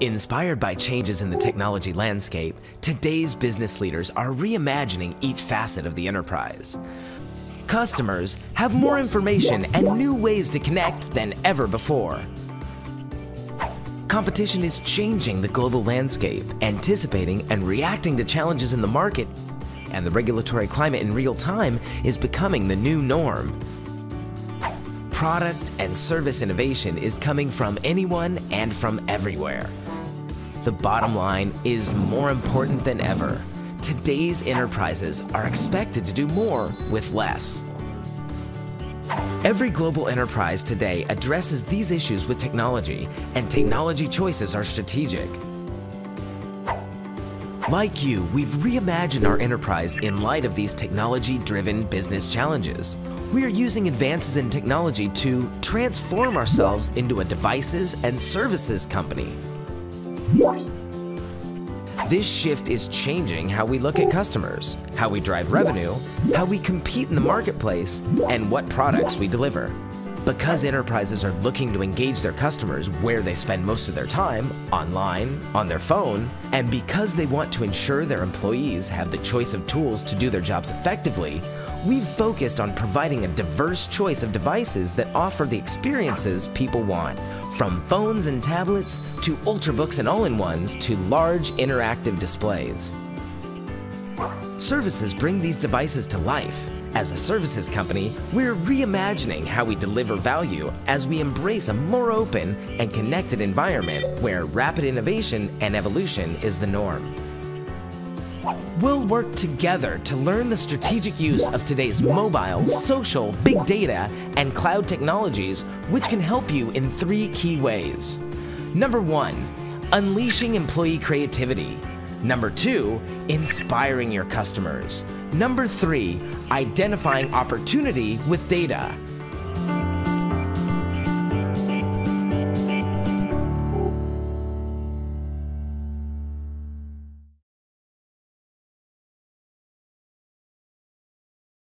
Inspired by changes in the technology landscape, today's business leaders are reimagining each facet of the enterprise. Customers have more information and new ways to connect than ever before. Competition is changing the global landscape, anticipating and reacting to challenges in the market, and the regulatory climate in real time is becoming the new norm. Product and service innovation is coming from anyone and from everywhere. The bottom line is more important than ever. Today's enterprises are expected to do more with less. Every global enterprise today addresses these issues with technology, and technology choices are strategic. Like you, we've reimagined our enterprise in light of these technology-driven business challenges. We are using advances in technology to transform ourselves into a devices and services company. This shift is changing how we look at customers, how we drive revenue, how we compete in the marketplace, and what products we deliver. Because enterprises are looking to engage their customers where they spend most of their time, online, on their phone, and because they want to ensure their employees have the choice of tools to do their jobs effectively, we've focused on providing a diverse choice of devices that offer the experiences people want, from phones and tablets to ultrabooks and all-in-ones to large interactive displays. Services bring these devices to life. As a services company, we're reimagining how we deliver value as we embrace a more open and connected environment where rapid innovation and evolution is the norm. We'll work together to learn the strategic use of today's mobile, social, big data, and cloud technologies, which can help you in three key ways. Number one, unleashing employee creativity. Number two, inspiring your customers. Number three, identifying opportunity with data.